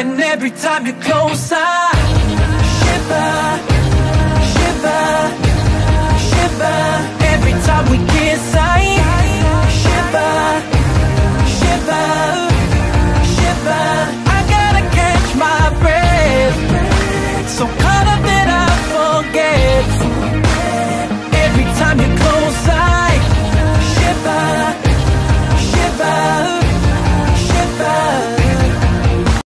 And every time you're closer.